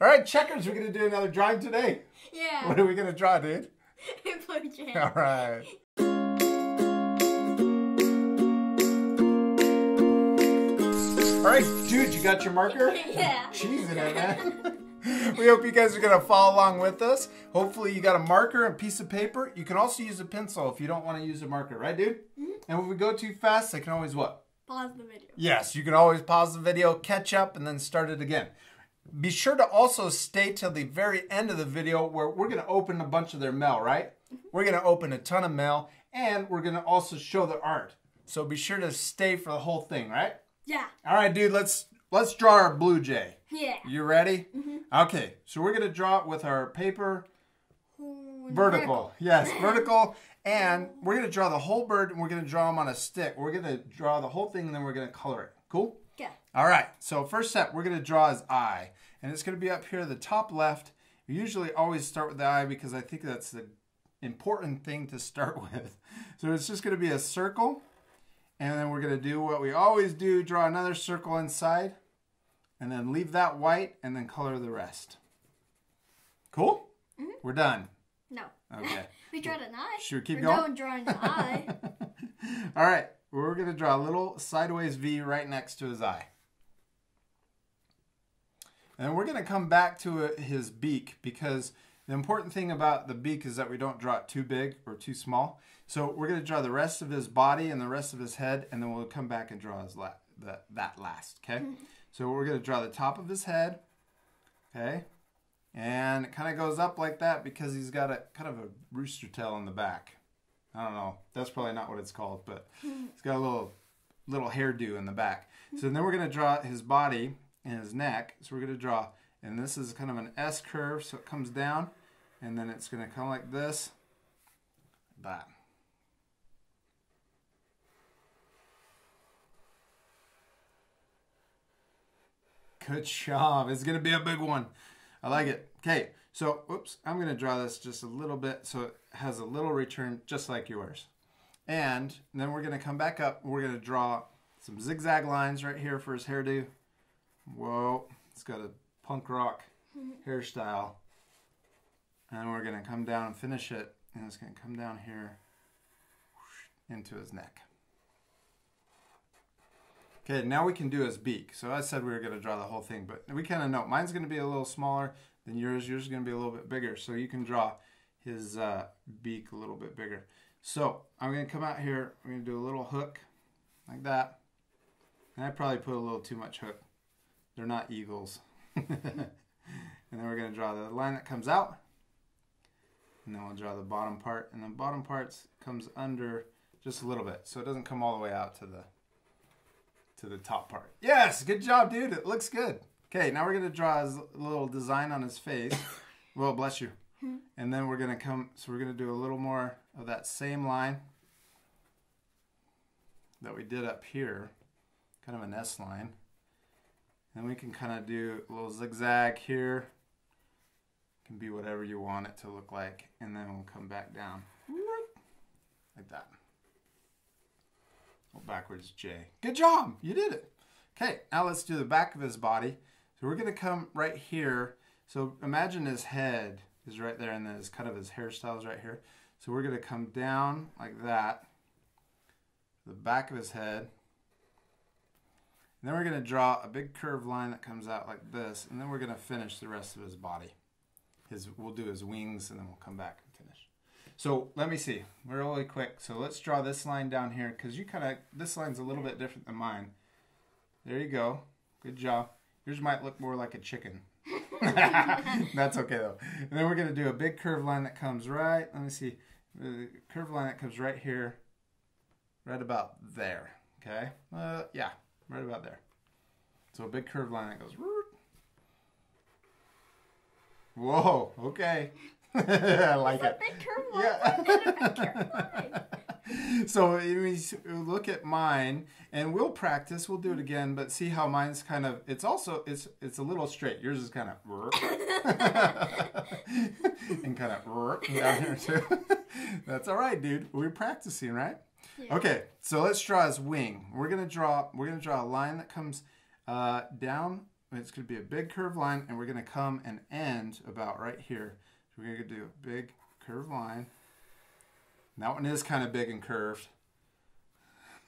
All right, checkers, we're going to do another drawing today. Yeah. What are we going to draw, dude? Blue jay. All right. All right, dude, you got your marker? Yeah. Cheese in it, man. we hope you guys are going to follow along with us. Hopefully you got a marker and piece of paper. You can also use a pencil if you don't want to use a marker, right, dude? Mm. And if we go too fast, I can always what? Pause the video. Yes, you can always pause the video, catch up, and then start it again. Be sure to also stay till the very end of the video where we're going to open a bunch of their mail, right? We're going to open a ton of mail, and we're going to also show the art. So be sure to stay for the whole thing, right? Yeah. All right, dude, let's let's draw our blue jay. Yeah. You ready? Mhm. Okay, so we're going to draw it with our paper vertical. Yes, vertical. And we're going to draw the whole bird and we're going to draw them on a stick. We're going to draw the whole thing and then we're going to color it. Cool? Yeah. All right, so first step, we're going to draw his eye. And it's going to be up here, the top left. We usually always start with the eye because I think that's the important thing to start with. So it's just going to be a circle. And then we're going to do what we always do, draw another circle inside. And then leave that white and then color the rest. Cool? Mm-hmm. We're done. No. Okay. we drew an eye. Should we keep We're going? drawing the eye. All right, we're going to draw a little sideways V right next to his eye. And we're going to come back to uh, his beak because the important thing about the beak is that we don't draw it too big or too small. So we're going to draw the rest of his body and the rest of his head, and then we'll come back and draw his la- the, that last, okay? so we're going to draw the top of his head, okay? And it kind of goes up like that because he's got a kind of a rooster tail in the back. I don't know. That's probably not what it's called, but it's got a little little hairdo in the back. So then we're going to draw his body and his neck. So we're going to draw, and this is kind of an S curve, so it comes down, and then it's going to come like this, that. Good job. It's going to be a big one. I like it. Okay, so, oops, I'm going to draw this just a little bit so it has a little return just like yours. And then we're going to come back up. We're going to draw some zigzag lines right here for his hairdo. Whoa, it's got a punk rock hairstyle. And then we're going to come down and finish it. And it's going to come down here into his neck. Okay, now we can do his beak. So I said we were going to draw the whole thing, but we kind of know. Mine's going to be a little smaller than yours. Yours is going to be a little bit bigger. So you can draw his uh, beak a little bit bigger. So I'm going to come out here. I'm going to do a little hook like that. And I probably put a little too much hook. They're not eagles. and then we're going to draw the line that comes out. And then we'll draw the bottom part. And the bottom part comes under just a little bit. So it doesn't come all the way out to the to the top part. Yes, good job, dude. It looks good. Okay, now we're gonna draw his little design on his face. well, bless you. Hmm. And then we're gonna come. So we're gonna do a little more of that same line that we did up here, kind of an S line. And we can kind of do a little zigzag here. Can be whatever you want it to look like, and then we'll come back down like that. Backwards J. Good job. You did it. Okay, now let's do the back of his body. So we're going to come right here. So imagine his head is right there and then his kind of his hairstyle is right here. So we're going to come down like that. The back of his head. And then we're going to draw a big curved line that comes out like this. And then we're going to finish the rest of his body. His, we'll do his wings and then we'll come back. So let me see, really quick. So let's draw this line down here because you kind of, this line's a little bit different than mine. There you go. Good job. Yours might look more like a chicken. That's okay though. And then we're going to do a big curved line that comes right, let me see, the curved line that comes right here, right about there. Okay? Uh, yeah, right about there. So a big curved line that goes. Whoa, okay. I like it. Big curve line. Yeah. Why did it big curve line? so look at mine, and we'll practice. We'll do it again, but see how mine's kind of. It's also it's it's a little straight. Yours is kind of and kind of down here too. That's all right, dude. We're practicing, right? Yeah. Okay, so let's draw his wing. We're gonna draw. We're gonna draw a line that comes uh, down it's going to be a big curved line, and we're going to come and end about right here. So we're going to do a big curved line. And that one is kind of big and curved.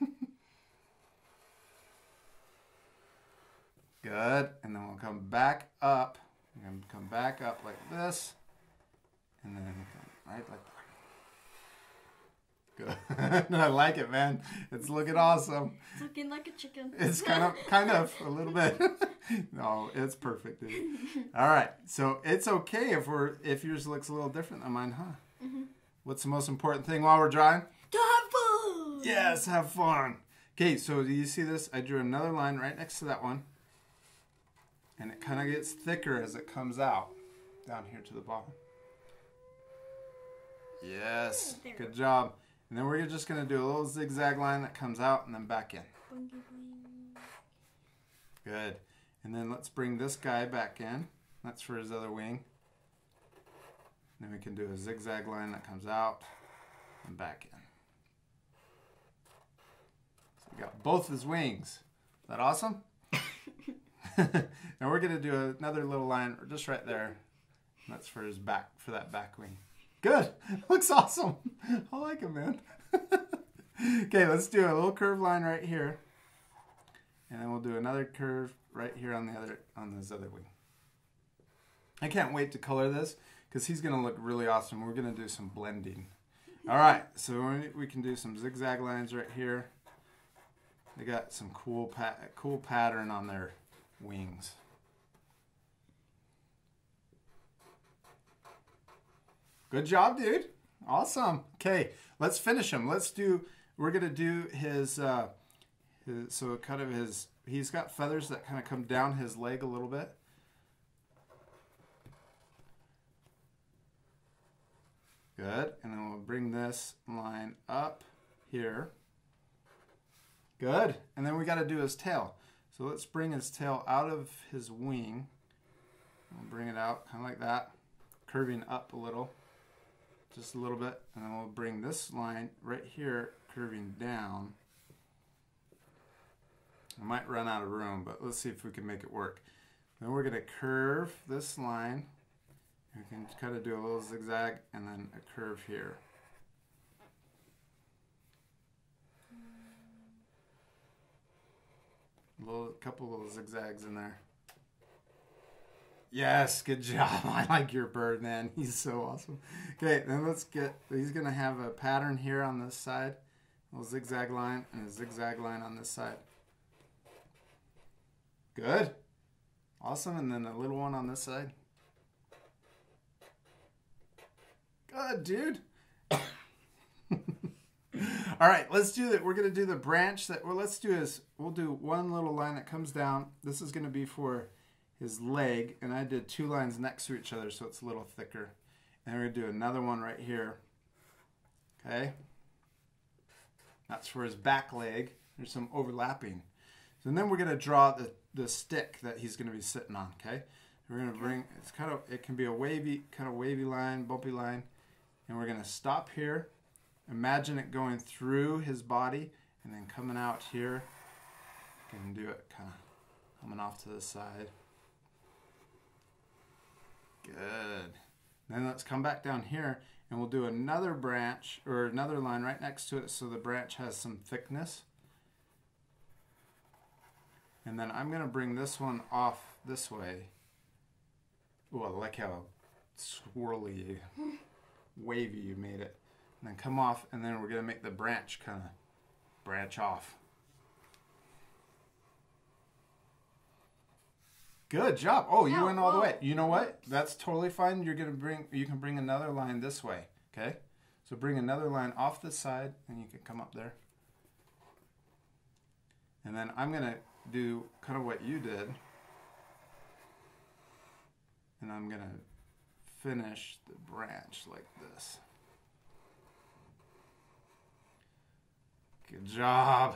Good. And then we'll come back up. We're going to come back up like this. And then right like that. Good. I like it, man. It's looking awesome. It's looking like a chicken. It's kind of, kind of, a little bit. no, it's perfect. Dude. All right, so it's okay if we're if yours looks a little different than mine, huh? Mm-hmm. What's the most important thing while we're drawing? to have fun. Yes, have fun. Okay, so do you see this? I drew another line right next to that one, and it kind of gets thicker as it comes out down here to the bottom. Yes, good job. And then we're just gonna do a little zigzag line that comes out and then back in. Good. And then let's bring this guy back in. That's for his other wing. Then we can do a zigzag line that comes out and back in. So we got both his wings. Is that awesome? now we're gonna do another little line just right there. That's for his back for that back wing. Good. Looks awesome. I like it, man. okay, let's do a little curved line right here. And then we'll do another curve right here on the other on this other wing. I can't wait to color this because he's gonna look really awesome. We're gonna do some blending. All right, so we- we can do some zigzag lines right here. They got some cool pat cool pattern on their wings. Good job, dude. Awesome. Okay, let's finish him. Let's do. We're gonna do his. Uh, his so kind of his. He's got feathers that kind of come down his leg a little bit. Good, and then we'll bring this line up here. Good, and then we got to do his tail. So let's bring his tail out of his wing. We'll bring it out kind of like that, curving up a little just a little bit, and then we'll bring this line right here curving down. I might run out of room, but let's see if we can make it work. Then we're going to curve this line. We can kind of do a little zigzag and then a curve here. A little, couple little zigzags in there. Yes, good job. I like your bird, man. He's so awesome. Okay, then let's get. He's gonna have a pattern here on this side, a zigzag line, and a zigzag line on this side. Good, awesome, and then a little one on this side. Good, dude. All right, let's do that. We're gonna do the branch that. Well, let's do is we'll do one little line that comes down. This is gonna be for his leg, and I did two lines next to each other so it's a little thicker. And we're gonna do another one right here. Okay. That's for his back leg. There's some overlapping. So then we're gonna draw the, the stick that he's gonna be sitting on. Okay. We're gonna bring it's kind of it can be a wavy kind of wavy line, bumpy line, and we're gonna stop here. Imagine it going through his body and then coming out here. Can do it kind of coming off to the side. Good. Then let's come back down here and we'll do another branch or another line right next to it so the branch has some thickness. And then I'm going to bring this one off this way. Oh, I like how swirly, wavy you made it. And then come off and then we're going to make the branch kind of branch off. Good job. Oh, you went all the way. You know what? That's totally fine. You're gonna bring. You can bring another line this way. Okay. So bring another line off this side, and you can come up there. And then I'm gonna do kind of what you did, and I'm gonna finish the branch like this. Good job.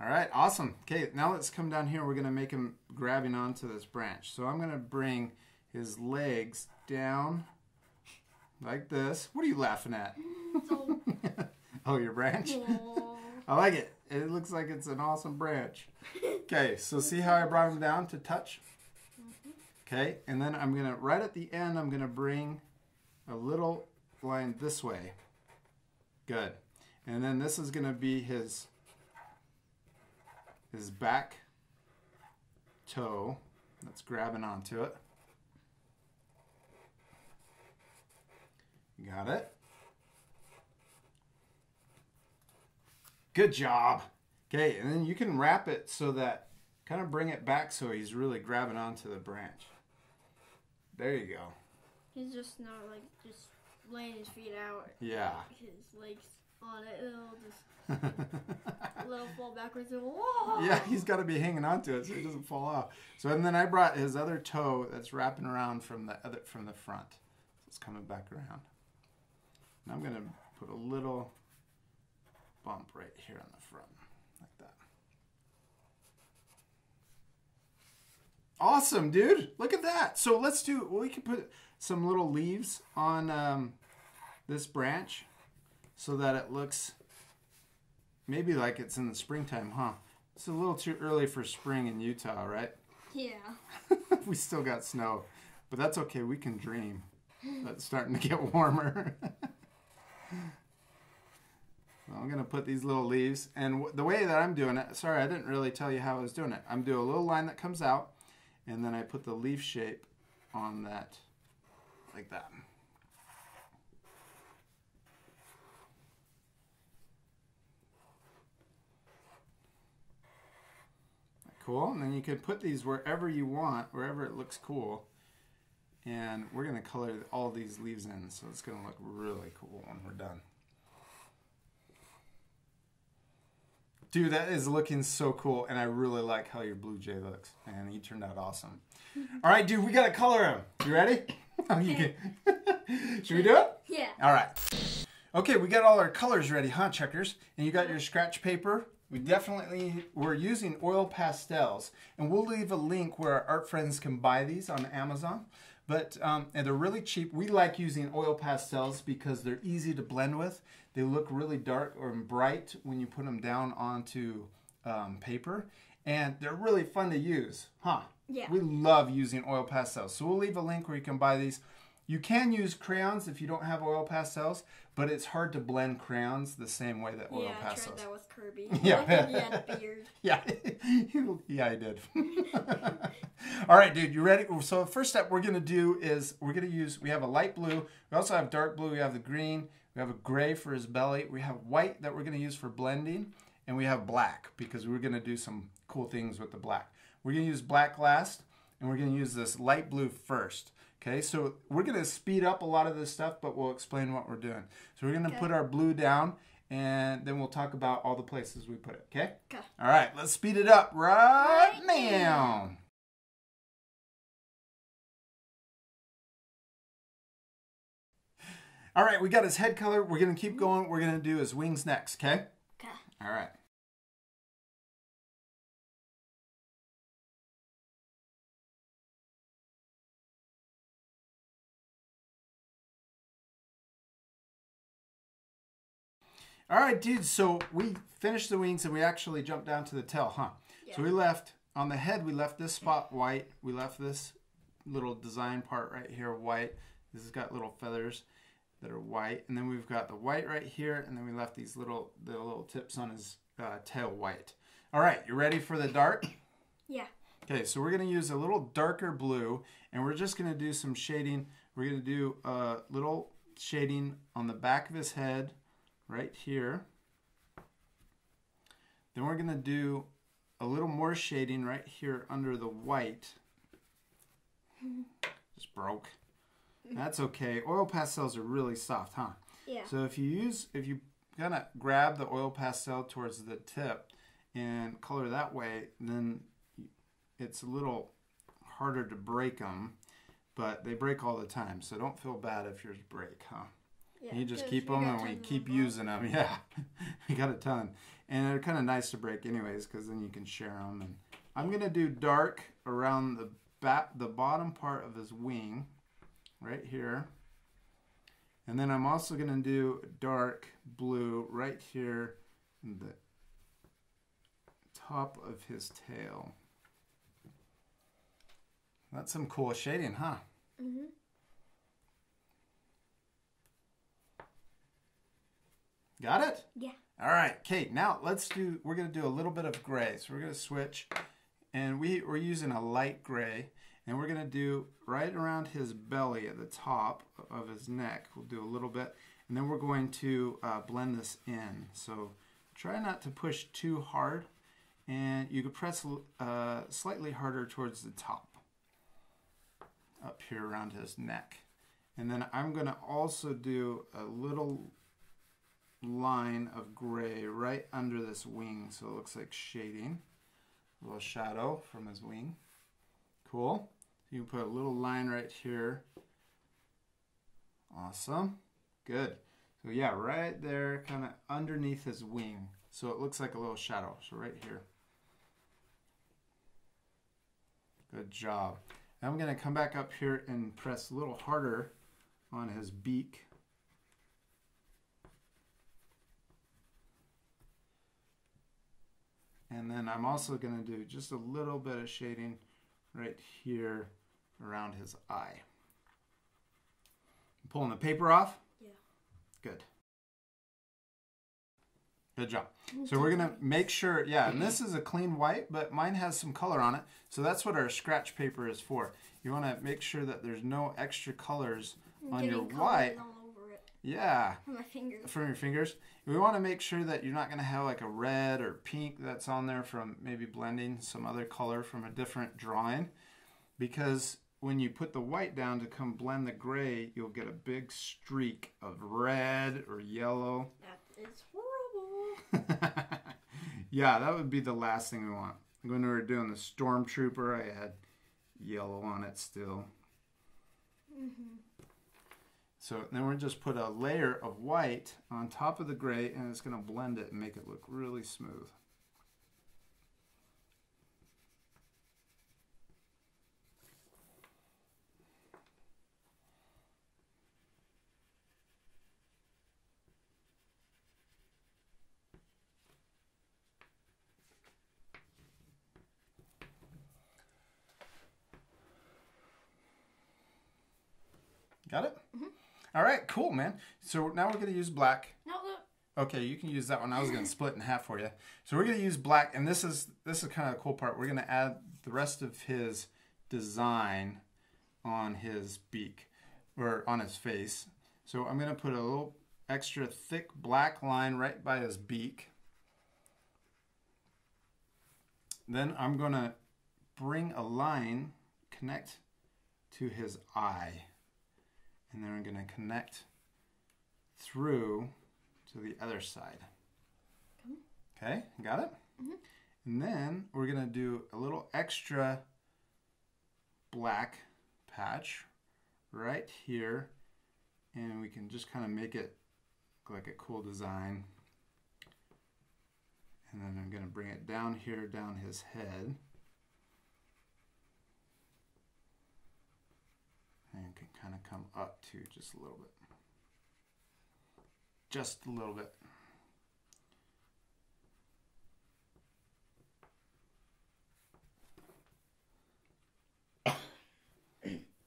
All right, awesome. Okay, now let's come down here. We're going to make him grabbing onto this branch. So I'm going to bring his legs down like this. What are you laughing at? Oh, your branch? I like it. It looks like it's an awesome branch. Okay, so see how I brought him down to touch? Mm-hmm. Okay, and then I'm gonna, right at the end, I'm gonna bring a little line this way. Good. And then this is gonna be his, his back toe that's grabbing onto it. Got it? Good job. Okay, and then you can wrap it so that kind of bring it back so he's really grabbing onto the branch. There you go. He's just not like just laying his feet out. Yeah. His legs on it. It'll just little fall backwards and whoa. yeah, he's got to be hanging onto it so he doesn't fall off. So and then I brought his other toe that's wrapping around from the other from the front. So it's coming back around. And I'm gonna put a little bump right here on the front, like that. Awesome, dude! Look at that. So let's do. We can put some little leaves on um, this branch, so that it looks maybe like it's in the springtime, huh? It's a little too early for spring in Utah, right? Yeah. we still got snow, but that's okay. We can dream. That's starting to get warmer. Well, I'm gonna put these little leaves, and w- the way that I'm doing it. Sorry, I didn't really tell you how I was doing it. I'm doing a little line that comes out, and then I put the leaf shape on that, like that. Cool, and then you can put these wherever you want, wherever it looks cool. And we're gonna color all these leaves in, so it's gonna look really cool when we're done. Dude, that is looking so cool, and I really like how your blue jay looks. And he turned out awesome. All right, dude, we gotta color him. You ready? Oh, you can. Should we do it? Yeah. All right. Okay, we got all our colors ready, huh, checkers? And you got your scratch paper. We definitely we're using oil pastels, and we'll leave a link where our art friends can buy these on Amazon. But um, and they're really cheap. We like using oil pastels because they're easy to blend with. They look really dark or bright when you put them down onto um, paper, and they're really fun to use, huh? Yeah. We love using oil pastels. So we'll leave a link where you can buy these. You can use crayons if you don't have oil pastels, but it's hard to blend crayons the same way that oil yeah, I tried pastels. that with Kirby. Yeah. he had a beard. Yeah, yeah, I did. All right, dude, you ready? So the first step we're gonna do is we're gonna use. We have a light blue. We also have dark blue. We have the green. We have a gray for his belly. We have white that we're gonna use for blending, and we have black because we're gonna do some cool things with the black. We're gonna use black last, and we're gonna use this light blue first. Okay, so we're gonna speed up a lot of this stuff, but we'll explain what we're doing. So we're gonna Okay. put our blue down, and then we'll talk about all the places we put it. Okay. Okay. All right, let's speed it up right, Right now. All right, we got his head color. We're gonna keep mm-hmm. going. We're gonna do his wings next. Okay. Okay. All right. All right, dude. So we finished the wings and we actually jumped down to the tail, huh? So we left on the head. We left this spot white. We left this little design part right here white. This has got little feathers that are white, and then we've got the white right here, and then we left these little the little tips on his uh, tail white. All right, you ready for the dart? Yeah. Okay, so we're gonna use a little darker blue, and we're just gonna do some shading. We're gonna do a little shading on the back of his head, right here. Then we're gonna do a little more shading right here under the white. Just broke. That's okay. Oil pastels are really soft, huh? Yeah. So if you use, if you kind of grab the oil pastel towards the tip and color that way, then it's a little harder to break them, but they break all the time. So don't feel bad if yours break, huh? Yeah. you just keep them and we keep using them. Yeah, we got a ton, and they're kind of nice to break anyways, because then you can share them. And I'm gonna do dark around the back, the bottom part of his wing, right here. And then I'm also gonna do dark blue right here in the top of his tail. That's some cool shading, huh? Mhm. Got it? Yeah. All right, Kate. Now let's do. We're gonna do a little bit of gray. So we're gonna switch, and we we're using a light gray, and we're gonna do right around his belly at the top of his neck. We'll do a little bit, and then we're going to uh, blend this in. So try not to push too hard, and you could press uh, slightly harder towards the top, up here around his neck, and then I'm gonna also do a little line of gray right under this wing so it looks like shading. A little shadow from his wing. Cool. You can put a little line right here. Awesome. Good. So yeah right there kind of underneath his wing. So it looks like a little shadow. So right here. Good job. I'm to come back up here and press a little harder on his beak And then I'm also going to do just a little bit of shading right here around his eye. Pulling the paper off? Yeah. Good. Good job. So we're going to make sure, yeah, and this is a clean white, but mine has some color on it. So that's what our scratch paper is for. You want to make sure that there's no extra colors on your white. colors all over it. Yeah, On my fingers. from your fingers. We want to make sure that you're not going to have like a red or pink that's on there from maybe blending some other color from a different drawing. Because when you put the white down to come blend the gray, you'll get a big streak of red or yellow. That is horrible. yeah, that would be the last thing we want. When we were doing the Stormtrooper, I had yellow on it still. Mm-hmm. So then we're just put a layer of white on top of the gray and it's going to blend it and make it look really smooth. Got it? All right, cool, man. So now we're going to use black. No, look. Okay, you can use that one. I was going to split in half for you. So we're going to use black, and this is this is kind of the cool part. We're going to add the rest of his design on his beak or on his face. So I'm going to put a little extra thick black line right by his beak. Then I'm going to bring a line, connect to his eye. And then we're going to connect through to the other side. Okay, got it? Mm-hmm. And then we're going to do a little extra black patch right here. And we can just kind of make it look like a cool design. And then I'm going to bring it down here, down his head. And it can kind of come up to just a little bit. Just a little bit.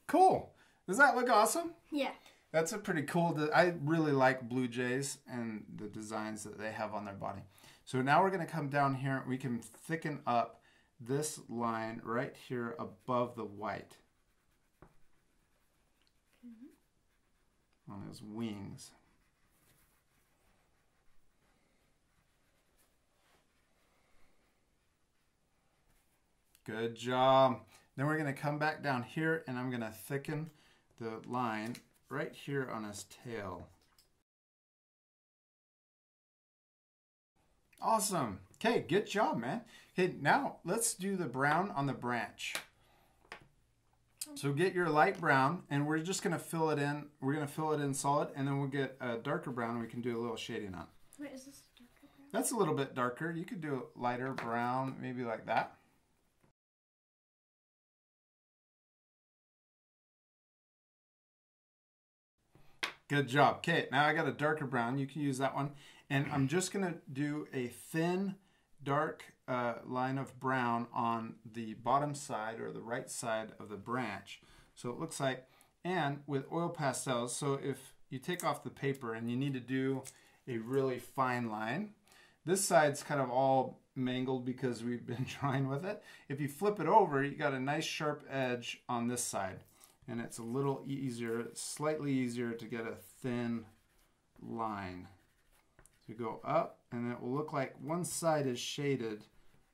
Cool. Does that look awesome? Yeah. That's a pretty cool. I really like Blue Jays and the designs that they have on their body. So now we're going to come down here. We can thicken up this line right here above the white on his wings. Good job. Then we're going to come back down here and I'm going to thicken the line right here on his tail. Awesome. Okay, good job, man. Okay, now let's do the brown on the branch. So get your light brown and we're just going to fill it in. We're going to fill it in solid and then we'll get a darker brown we can do a little shading on. Wait, is this darker brown? That's a little bit darker. You could do a lighter brown, maybe like that. Good job. Okay, now I got a darker brown. You can use that one. And I'm just going to do a thin, dark uh, line of brown on the bottom side or the right side of the branch. So it looks like, and with oil pastels, so if you take off the paper and you need to do a really fine line, this side's kind of all mangled because we've been drawing with it. If you flip it over, you got a nice sharp edge on this side. And it's a little easier, slightly easier to get a thin line. So you go up and it will look like one side is shaded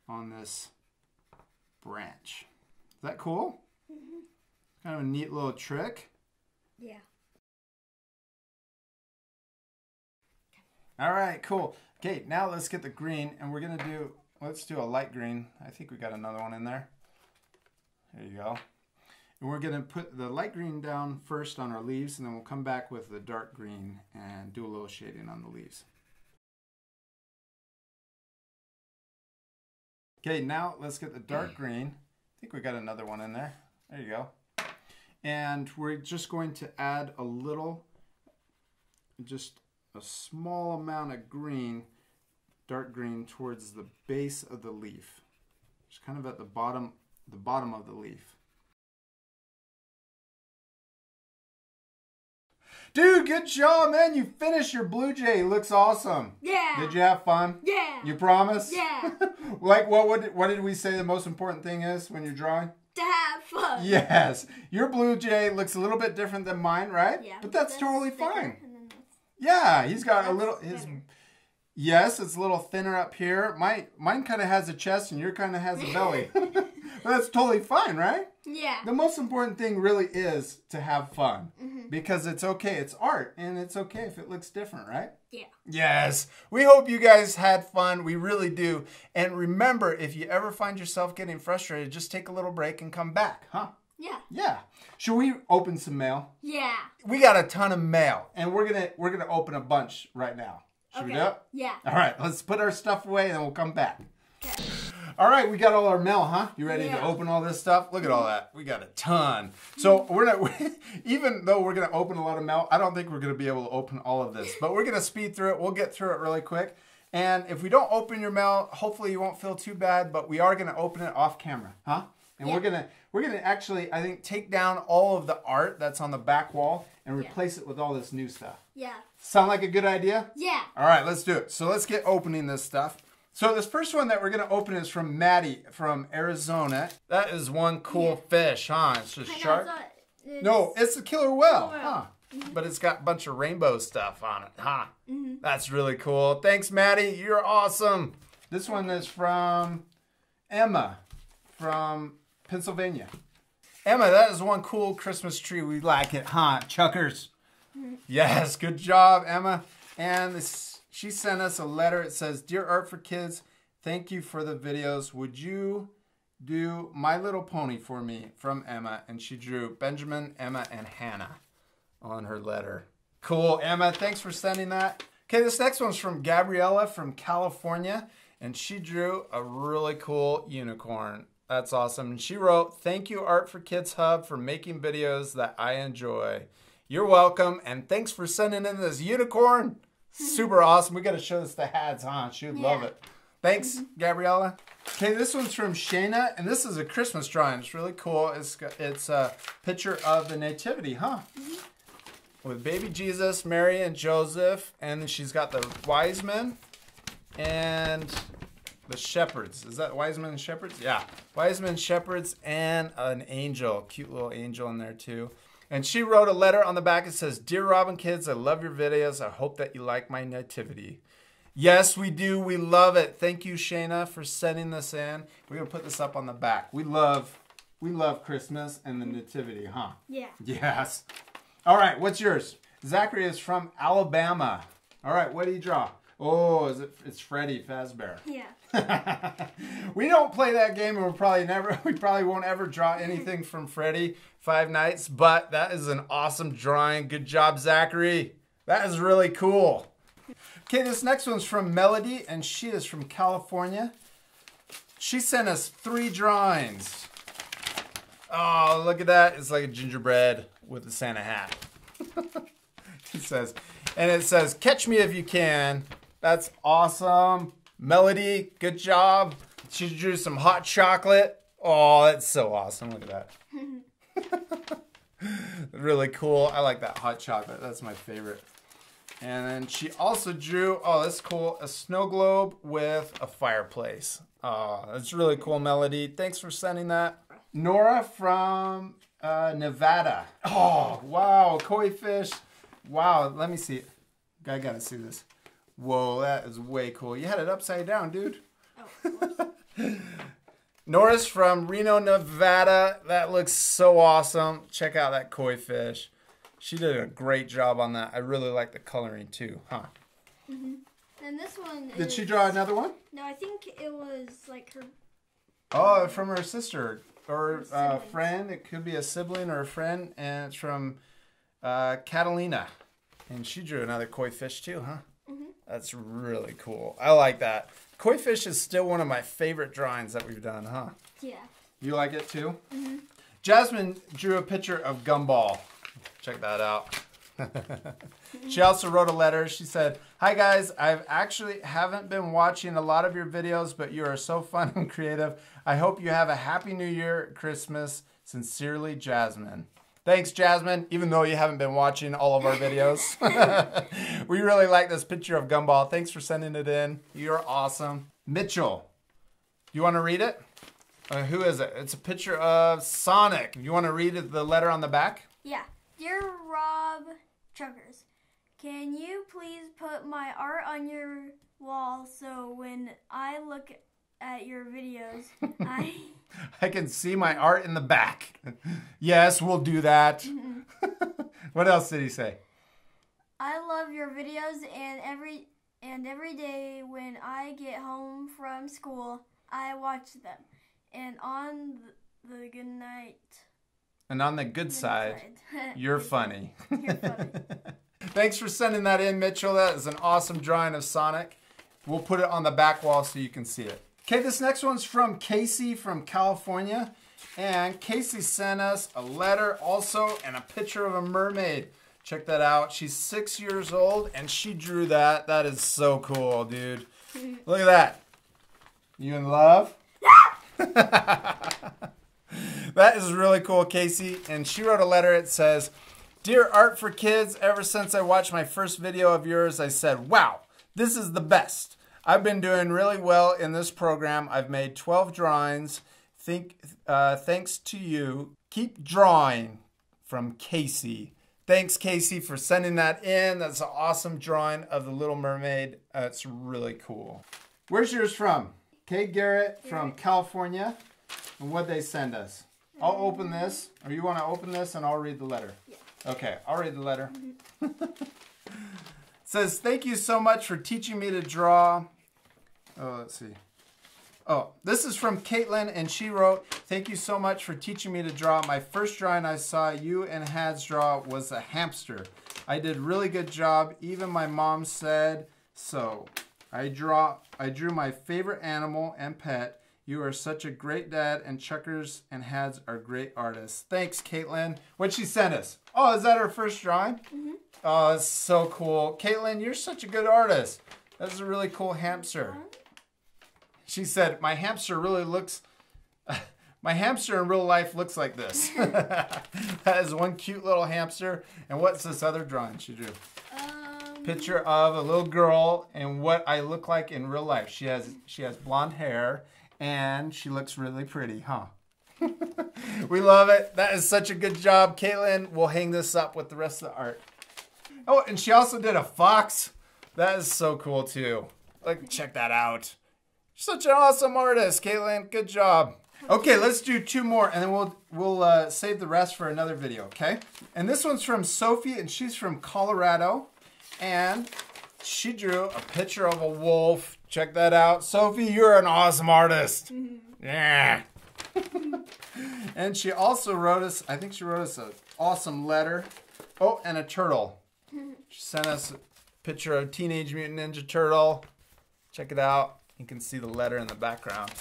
on this branch. Is that cool? Mm-hmm. Kind of a neat little trick. Yeah. All right, cool. Okay, now let's get the green and we're gonna do, let's do a light green. I think we got another one in there. There you go. And we're gonna put the light green down first on our leaves and then we'll come back with the dark green and do a little shading on the leaves. Okay, now let's get the dark hmm. green. I think we got another one in there. There you go. And we're just going to add a little, just a small amount of green, dark green, towards the base of the leaf. Just kind of at the bottom, the bottom of the leaf. Dude, good job, man. You finished your Blue Jay. Looks awesome. Yeah. Did you have fun? Yeah. You promise? Yeah. like what would what did we say the most important thing is when you're drawing? to have fun. Yes. Your Blue Jay looks a little bit different than mine, right? Yeah. But that's, totally fine. that's- Yeah, he's got a little his thinner. Yes, it's a little thinner up here. My mine kind of has a chest and your kind of has a belly. that's totally fine, right? Yeah. The most important thing really is to have fun. Mm-hmm. Because it's okay. It's art and it's okay if it looks different, right? Yeah. Yes. We hope you guys had fun. We really do. And remember, if you ever find yourself getting frustrated, just take a little break and come back, huh? Yeah. Yeah. Should we open some mail? Yeah. We got a ton of mail, and we're gonna we're gonna open a bunch right now. Should we Okay. do it? Yeah. All right. Let's put our stuff away, and then we'll come back. Okay. All right, we got all our mail, huh? You ready to open all this stuff? Look at all that. We got a ton. So we're not, even though we're gonna open a lot of mail, I don't think we're gonna be able to open all of this. But we're gonna speed through it. We'll get through it really quick. And if we don't open your mail, hopefully you won't feel too bad. But we are gonna open it off camera, huh? And we're gonna we're gonna actually, I think, take down all of the art that's on the back wall and Yeah. replace it with all this new stuff. Yeah. Sound like a good idea? Yeah. All right, let's do it. So let's get opening this stuff. So this first one that we're gonna open is from Maddie from Arizona. That is one cool fish, huh? It's just I know, shark. it's not- it's- No, it's a killer whale, Killer huh? whale. But it's got a bunch of rainbow stuff on it, huh? Mm-hmm. That's really cool. Thanks, Maddie. You're awesome. This one is from Emma from Pennsylvania. Emma, that is one cool Christmas tree. We like it, huh? Chuckers. Yes, good job, Emma. And this, she sent us a letter. It says, Dear Art for Kids, thank you for the videos. Would you do My Little Pony for me from Emma? And she drew Benjamin, Emma, and Hannah on her letter. Cool, Emma. Thanks for sending that. Okay, this next one's from Gabriella from California, and she drew a really cool unicorn. That's awesome. And she wrote, Thank you, Art for Kids Hub, for making videos that I enjoy. You're welcome, and thanks for sending in this unicorn. Super awesome. We got to show this to Hads, huh? She would love it. Thanks, mm-hmm. Gabriella. Okay, this one's from Shayna, and this is a Christmas drawing. It's really cool. It's it's a picture of the Nativity, huh? Mm-hmm. With baby Jesus, Mary, and Joseph, and she's got the wise men and the shepherds. Is that wise men and shepherds? Yeah, wise men, shepherds, and an angel, cute little angel in there too. And she wrote a letter on the back. It says, "Dear Robin kids, I love your videos. I hope that you like my nativity." Yes, we do. We love it. Thank you, Shayna, for sending this in. We're gonna put this up on the back. We love, we love Christmas and the nativity, huh? Yeah. Yes. All right, what's yours? Zachary is from Alabama. All right, what do you draw? Oh, is it? It's Freddy Fazbear. Yeah. we don't play that game, and we'll probably never. We probably won't ever draw anything from Freddy Five Nights. But that is an awesome drawing. Good job, Zachary. That is really cool. Okay, this next one's from Melody, and she is from California. She sent us three drawings. Oh, look at that. It's like a gingerbread with a Santa hat. it says, and it says, Catch me if you can. That's awesome. Melody, good job. she drew some hot chocolate. Oh, that's so awesome. Look at that. really cool. I like that hot chocolate. That's my favorite. And then she also drew, oh, that's cool, a snow globe with a fireplace. Oh, that's really cool, Melody. Thanks for sending that. Nora from uh, Nevada. Oh, wow, koi fish. Wow, let me see. I gotta see this. Whoa, that is way cool. You had it upside down, dude. Oh, Nora's from Reno, Nevada. That looks so awesome. Check out that koi fish. She did a great job on that. I really like the coloring too, huh? Mhm. and this one. Did is, she draw another one? No, I think it was like her. Oh, from her sister or Her uh, friend. It could be a sibling or a friend, and it's from uh, Catalina, and she drew another koi fish too, huh? Mhm. That's really cool. I like that. Koi fish is still one of my favorite drawings that we've done, huh? Yeah. You like it too? Mm-hmm. Jasmine drew a picture of Gumball. Check that out. she also wrote a letter. She said, "Hi guys, I've actually haven't been watching a lot of your videos, but you are so fun and creative. I hope you have a happy New Year, Christmas. Sincerely, Jasmine." Thanks, Jasmine. Even though you haven't been watching all of our videos, we really like this picture of Gumball. Thanks for sending it in. You're awesome, Mitchell. You want to read it? Uh, who is it? It's a picture of Sonic. You want to read the letter on the back? Yeah. Dear Rob Chuckers, can you please put my art on your wall so when I look at your videos, I I can see my art in the back. yes, we'll do that. what else did he say? I love your videos and every and every day when I get home from school, I watch them. And on the, the good night And on the good side, side, you're funny. You're funny. Thanks for sending that in, Mitchell. That is an awesome drawing of Sonic. We'll put it on the back wall so you can see it. Okay, this next one's from Casey from California. And Casey sent us a letter also and a picture of a mermaid. Check that out. She's six years old and she drew that. That is so cool, dude. Look at that. You in love? that is really cool, Casey. And she wrote a letter. It says, Dear Art for Kids, ever since I watched my first video of yours, I said, wow, this is the best. I've been doing really well in this program. I've made 12 drawings. Think, uh, thanks to you. Keep drawing from Casey. Thanks, Casey, for sending that in. That's an awesome drawing of the Little Mermaid. Uh, That's really cool. Where's yours from? Kay Garrett from California. And what they send us? I'll open this, or you want to open this and I'll read the letter? Yeah. Okay, I'll read the letter. Mm-hmm. says, Thank you so much for teaching me to draw. Oh, let's see. Oh, this is from Caitlin, and she wrote, Thank you so much for teaching me to draw. My first drawing I saw you and Hads draw was a hamster. I did really good job. Even my mom said so. I draw I drew my favorite animal and pet. You are such a great dad, and Chuckers and Hads are great artists. Thanks, Caitlin. What'd she send us? Oh, is that her first drawing? Mhm. Oh, that's so cool. Caitlin, you're such a good artist. That's a really cool hamster. She said, My hamster really looks. My hamster in real life looks like this. that is one cute little hamster. And what's this other drawing she drew? Um, Picture of a little girl and what I look like in real life. She has she has blonde hair and she looks really pretty, huh? we love it. That is such a good job, Caitlin. We'll hang this up with the rest of the art. Oh, and she also did a fox. That is so cool too. Like, check that out. Such an awesome artist, Caitlin. Good job. Okay, let's do two more, and then we'll we'll uh, save the rest for another video. Okay. And this one's from Sophie, and she's from Colorado, and she drew a picture of a wolf. Check that out, Sophie. You're an awesome artist. Yeah. and she also wrote us. I think she wrote us an awesome letter. Oh, and a turtle. She sent us a picture of Teenage Mutant Ninja Turtle. Check it out. You can see the letter in the background.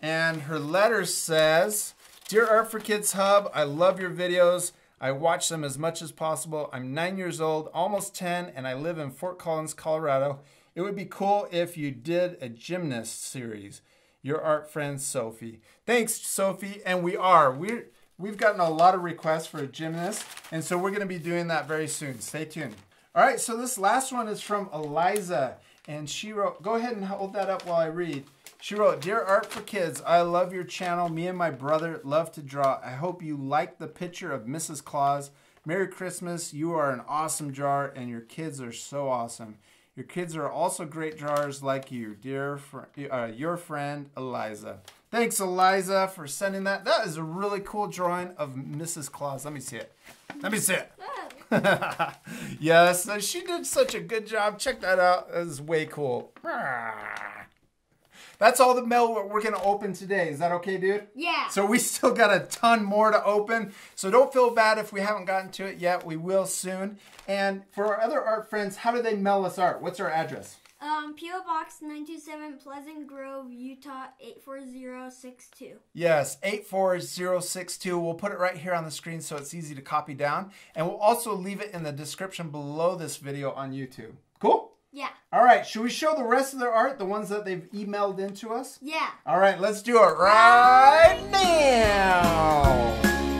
And her letter says, Dear Art for Kids Hub, I love your videos. I watch them as much as possible. I'm nine years old, almost 10, and I live in Fort Collins, Colorado. It would be cool if you did a gymnast series. Your art friend Sophie. Thanks, Sophie. And we are. We're we've gotten a lot of requests for a gymnast, and so we're going to be doing that very soon. Stay tuned. All right. So this last one is from Eliza, and she wrote. Go ahead and hold that up while I read. She wrote, Dear Art for Kids, I love your channel. Me and my brother love to draw. I hope you like the picture of Mrs. Claus. Merry Christmas. You are an awesome drawer, and your kids are so awesome. Your kids are also great drawers like you, dear fr- uh, your friend Eliza. Thanks, Eliza, for sending that. That is a really cool drawing of Mrs. Claus. Let me see it. Let me see it. yes, uh, she did such a good job. Check that out. That is way cool. That's all the mail we're going to open today. Is that okay, dude? Yeah. So we still got a ton more to open. So don't feel bad if we haven't gotten to it yet. We will soon. And for our other art friends, how do they mail us art? What's our address? Um, PO Box 927 Pleasant Grove, Utah 84062. Yes, 84062. We'll put it right here on the screen so it's easy to copy down. And we'll also leave it in the description below this video on YouTube. Cool? Yeah. All right, should we show the rest of their art, the ones that they've emailed into us? Yeah. All right, let's do it right now.